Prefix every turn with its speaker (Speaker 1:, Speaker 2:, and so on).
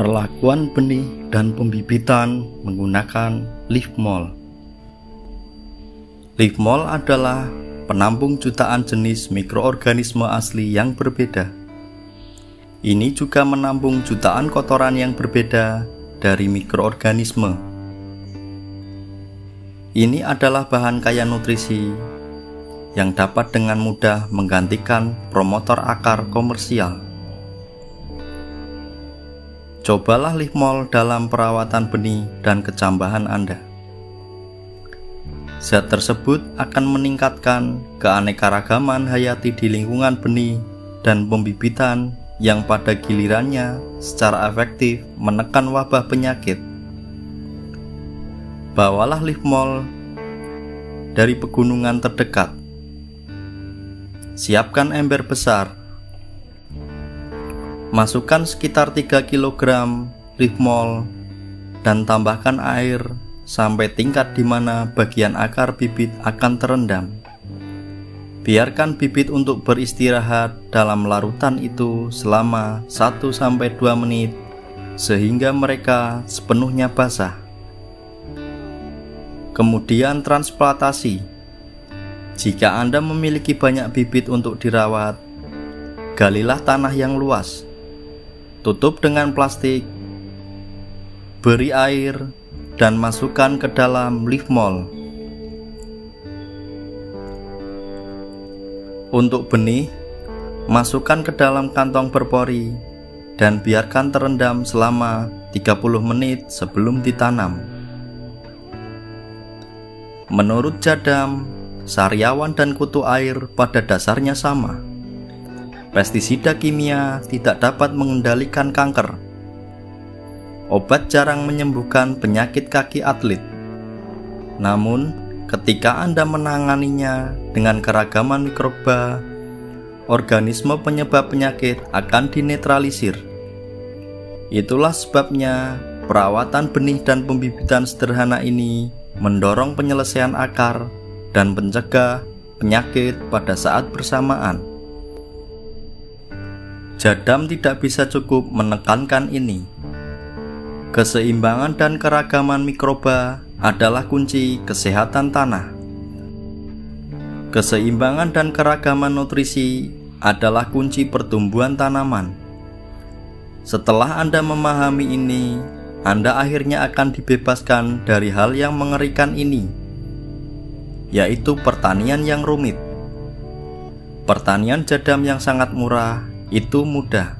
Speaker 1: Pembekuan benih dan pembibitan menggunakan leaf mold. Leaf mold adalah penampung jutaan jenis mikroorganisme asli yang berbeda. Ini juga menampung jutaan kotoran yang berbeda dari mikroorganisme. Ini adalah bahan kaya nutrisi yang dapat dengan mudah menggantikan promotor akar komersial. Cobalah Lihmol dalam perawatan benih dan kecambahan Anda. Zat tersebut akan meningkatkan keanekaragaman hayati di lingkungan benih dan pembibitan yang pada gilirannya secara efektif menekan wabah penyakit. Bawalah Lihmol dari pegunungan terdekat. Siapkan ember besar Masukkan sekitar 3 kg rifmol dan tambahkan air sampai tingkat di mana bagian akar bibit akan terendam. Biarkan bibit untuk beristirahat dalam larutan itu selama 1-2 menit sehingga mereka sepenuhnya basah. Kemudian transplantasi. Jika Anda memiliki banyak bibit untuk dirawat, galilah tanah yang luas tutup dengan plastik, beri air, dan masukkan ke dalam leaf mold. Untuk benih, masukkan ke dalam kantong berpori dan biarkan terendam selama 30 menit sebelum ditanam. Menurut Jadam, sariawan dan kutu air pada dasarnya sama pestisida kimia tidak dapat mengendalikan kanker. Obat jarang menyembuhkan penyakit kaki atlet. Namun, ketika Anda menanganinya dengan keragaman mikroba, organisme penyebab penyakit akan dinetralisir. Itulah sebabnya perawatan benih dan pembibitan sederhana ini mendorong penyelesaian akar dan mencegah penyakit pada saat bersamaan. Jadam tidak bisa cukup menekankan ini. Keseimbangan dan keragaman mikroba adalah kunci kesehatan tanah. Keseimbangan dan keragaman nutrisi adalah kunci pertumbuhan tanaman. Setelah Anda memahami ini, Anda akhirnya akan dibebaskan dari hal yang mengerikan ini, yaitu pertanian yang rumit. Pertanian jadam yang sangat murah itu mudah.